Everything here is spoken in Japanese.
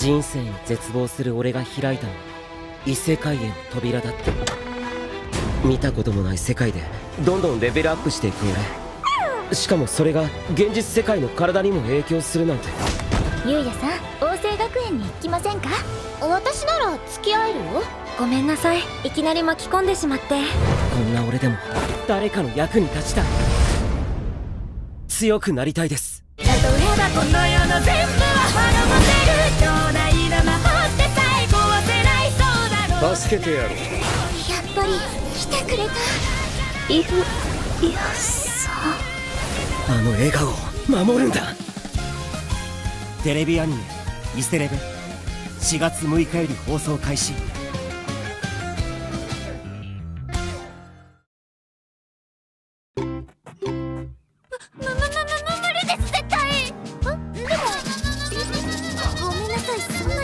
人生に絶望する俺が開いたの。は異世界への扉だって。見たこともない世界でどんどんレベルアップしていく俺。しかもそれが現実世界の体にも影響するなんて。ゆうやさん王政学園に行きませんか？私なら付き合えるよ。ごめんなさい。いきなり巻き込んでしまって。こんな俺でも誰かの役に立ちたい。強くなりたいです。例えばこの世の助けてやろう。やっぱり来てくれた。ゆゆさ。んあの笑顔を守るんだ。テレビアニメ「イセレベ」4月6日より放送開始。むむむむ無理です絶対。あでもごめんなさいそん。な